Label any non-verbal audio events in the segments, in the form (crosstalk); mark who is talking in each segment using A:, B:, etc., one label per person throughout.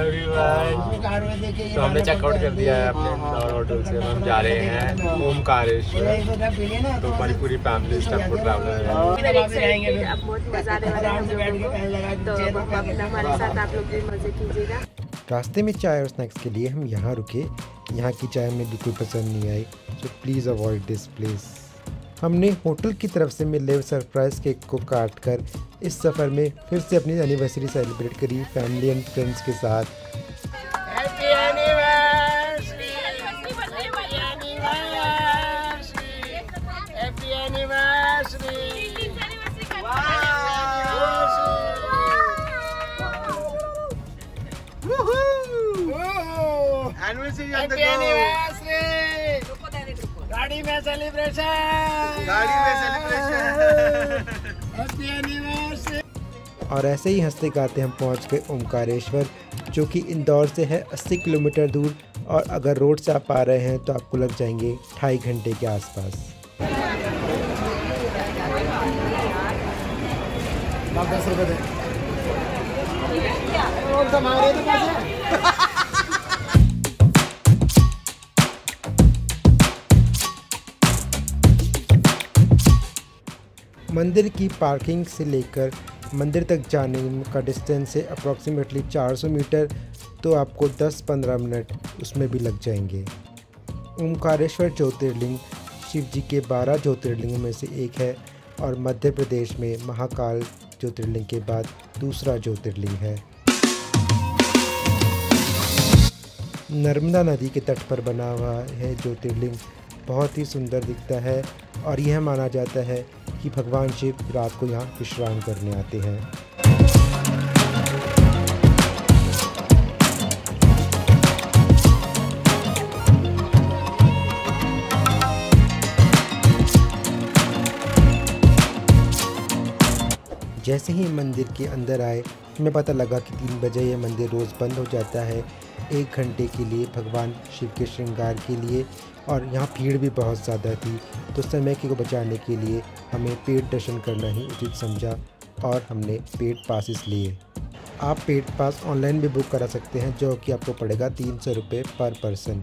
A: everyone. तो हमने checkout कर दिया है अपने होटल से। हम जा रहे हैं ओमकारेश्वर तो हमारी पूरी फैमिली टेंपो ट्रैवलर है
B: अब बहुत मज़ा आने वाला है। तो हमारे साथ आप लोग भी मज़े कीजिएगा।
C: रास्ते में चाय और स्नैक्स के लिए हम यहाँ रुके। यहाँ की चाय हमें बिल्कुल पसंद नहीं आई। So please avoid this place हमने होटल की तरफ़ से मिले हुए सरप्राइज़ केक को काट कर इस सफ़र में फिर से अपनी एनिवर्सरी सेलिब्रेट करी फैमिली एंड फ्रेंड्स के साथ।
D: गाड़ी में सेलिब्रेशन गाड़ी में सेलिब्रेशन
C: और ऐसे ही हँसते गाते हम पहुँच गए ओमकारेश्वर जो कि इंदौर से है 80 किलोमीटर दूर और अगर रोड से आप आ रहे हैं तो आपको लग जाएँगे ढाई घंटे के आसपास।
D: दस रुपए
C: मंदिर की पार्किंग से लेकर मंदिर तक जाने का डिस्टेंस है अप्रॉक्सीमेटली 400 मीटर तो आपको 10-15 मिनट उसमें भी लग जाएँगे। ओमकारेश्वर ज्योतिर्लिंग शिव जी के 12 ज्योतिर्लिंगों में से एक है और मध्य प्रदेश में महाकाल ज्योतिर्लिंग के बाद दूसरा ज्योतिर्लिंग है। नर्मदा नदी के तट पर बना हुआ है ज्योतिर्लिंग। बहुत ही सुंदर दिखता है और यह माना जाता है कि भगवान शिव रात को यहाँ विश्राम करने आते हैं। जैसे ही मंदिर के अंदर आए, हमें पता लगा कि तीन बजे यह मंदिर रोज़ बंद हो जाता है। एक घंटे के लिए भगवान शिव के श्रृंगार के लिए और यहाँ भीड़ भी बहुत ज़्यादा थी। तो समय को बचाने के लिए हमें पेट दर्शन करना ही उचित समझा और हमने पेट पासिस लिए। आप पेट पास ऑनलाइन भी बुक करा सकते हैं जो कि आपको पड़ेगा तीन सौ रुपये पर पर्सन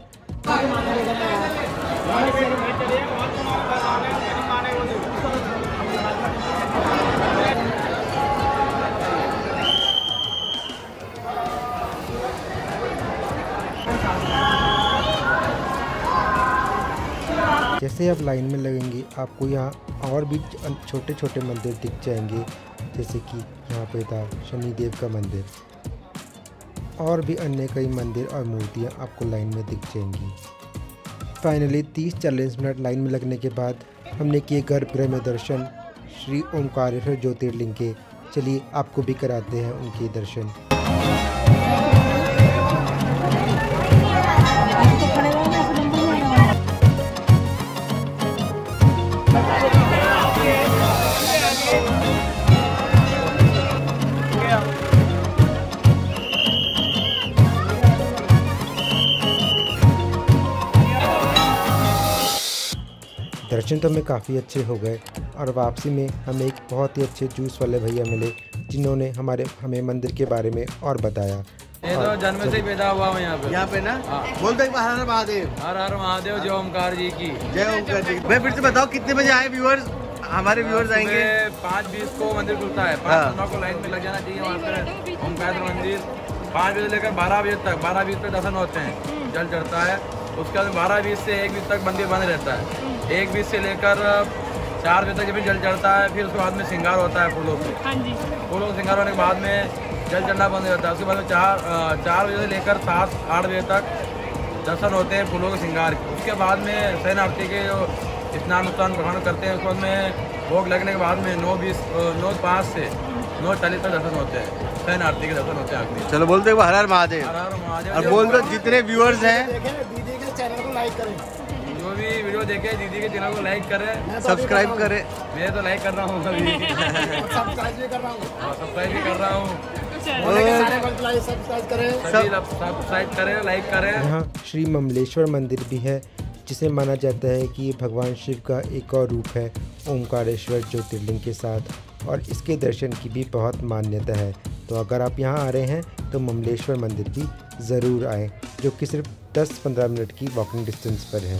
C: जैसे आप लाइन में लगेंगे, आपको यहाँ और भी छोटे छोटे मंदिर दिख जाएँगे, जैसे कि यहाँ पे था शनिदेव का मंदिर। और भी अन्य कई मंदिर और मूर्तियाँ आपको लाइन में दिख जाएँगी। फाइनली 30-40 मिनट लाइन में लगने के बाद हमने किए गर्भगृह में दर्शन, श्री ओंकारेश्वर ज्योतिर्लिंग के। चलिए, आपको भी कराते हैं उनके दर्शन। दर्शन तो हमें काफ़ी अच्छे हो गए और वापसी में हमें एक बहुत ही अच्छे जूस वाले भैया मिले जिन्होंने हमारे हमें मंदिर के बारे में और बताया।
E: ये तो जन्म से ही पैदा हुआ हूँ यहाँ पे।
D: यहाँ पे ना? बोलते हैं हर हर महादेव।
E: हर हर महादेव जय ओमकार जी की।
D: जय ओमकार जी। मैं फिर से बताओ कितने बजे आए व्यूअर्स हमारे व्यूअर्स आएँगे।
E: पाँच बीस को मंदिर खुलता है।
D: हाँ।
E: पाँच पंद्रह को लाइन में लग जाना चाहिए वहाँ पे। ओमकार मंदिर। पाँच बजे लेकर बारह बजे तक बारह बीस तक दर्शन होते हैं। जल चढ़ता है। उसके बाद बारह बीस से एक बीस तक मंदिर बंद रहता है। एक बीस से लेकर चार बजे तक जब भी जल चढ़ता है फिर उसके बाद में श्रृंगार होता है फूलों से। फूलों का श्रृंगार होने के बाद में जल चढ़ना बंद हो जाता है। उसके बाद में चार चार बजे से लेकर सात आठ बजे तक दर्शन होते हैं फूलों के श्रृंगार के। उसके बाद में शयन आरती के जो स्नान उस्नान भगवान करते हैं उसके बाद में भोग लगने के बाद में नौ बीस नौ पाँच से नौ चालीस तक दर्शन होते हैं। शयन आरती के दर्शन होते हैं आखिरी।
D: चलो बोलते हर हर महादेव।
E: हर हर महादेव
D: और
E: जय
D: बोल दो जितने व्यूअर्स हैं।
E: जो भी वीडियो देखे दीदी के चैनल को लाइक करें।
D: सब्सक्राइब करें
E: मैं तो लाइक कर रहा हूँ अभी।
D: सब्सक्राइब भी कर रहा हूँ।
E: सब्सक्राइब भी कर रहा हूँ।
D: करें।
E: सभी सब्सक्राइब करें लाइक करें।
C: यहाँ श्री ममलेश्वर मंदिर भी है जिसे माना जाता है कि ये भगवान शिव का एक और रूप है ओमकारेश्वर ज्योतिर्लिंग के साथ। और इसके दर्शन की भी बहुत मान्यता है। तो अगर आप यहाँ आ रहे हैं तो ममलेश्वर मंदिर भी ज़रूर आए जो कि सिर्फ़ 10-15 मिनट की वॉकिंग डिस्टेंस पर है।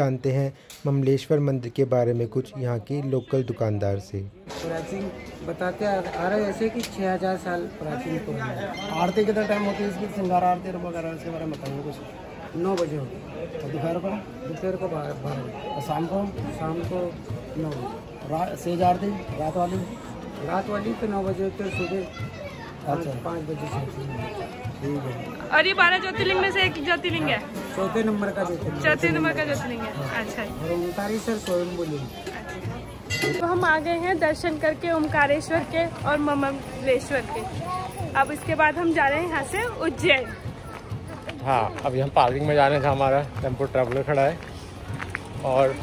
C: जानते हैं ममलेश्वर मंदिर के बारे में कुछ यहाँ के लोकल दुकानदार से।
F: प्राचीन बताते आ रहे हैं ऐसे कि 6000 साल प्राचीन पुराना है।
G: आरती कितना टाइम होती है इसकी? श्रृंगार आरती वगैरह इसके बारे में बताइए कुछ।
F: नौ बजे होती है।
G: दोपहर को?
F: दोपहर को बारह बारह
G: और शाम को?
F: शाम को नौ बजे।
G: सेज आरती? रात वाली?
F: रात वाली तो नौ बजे होती है सुबह पाँच
G: अच्छा।
F: पाँच बजे से
G: ठीक है।
B: और ये बारह ज्योतिर्लिंग में से एक ज्योतिर्लिंग है।
F: चौथे नंबर का देते
B: चौथे नंबर का ज्योतिर्लिंग है। अच्छा।
F: और ओंकारेश्वर स्वयं बोली
B: तो हम आ गए हैं दर्शन करके ओमकारेश्वर के और ममलेश्वर के। अब इसके बाद हम जा रहे हैं यहाँ से उज्जैन।
A: हाँ अभी हम पार्किंग में जा रहे हैं हमारा टेंपो ट्रैवलर खड़ा है। और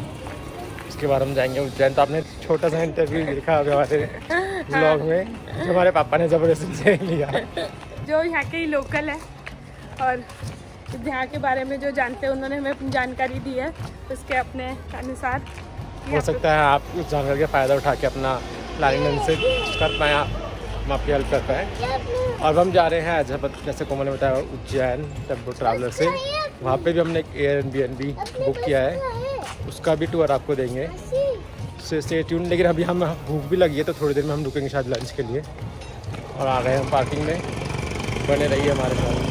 A: इसके बाद हम जाएँगे उज्जैन। तो आपने छोटा सा इंटरव्यू देखा अभी हमारे (laughs) ब्लॉग में जो हमारे पापा ने ज़बरदस्ती से (laughs) लिया।
B: जो यहाँ के ही लोकल है। और यहाँ के बारे में जो जानते हैं उन्होंने हमें अपनी जानकारी दी है उसके अपने अनुसार
A: हो सकता है आप उस जानकारी का फ़ायदा उठा के अपना प्लानिंग ढंग से कर पाएँ आप हम आपकी हेल्प कर पाएँ। और हम जा रहे हैं अजहबत जैसे कोमल ने बताया उज्जैन टेंपो ट्रैवलर से। वहाँ पे भी हमने एक air N B N B book किया है। उसका भी टूर आपको देंगे। से स्टे ट्यून लेकिन अभी हम भूख भी लगी है तो थोड़ी देर में हम रुकेंगे शायद लंच के लिए। और आ गए हम पार्किंग में। बने रहिए हमारे साथ।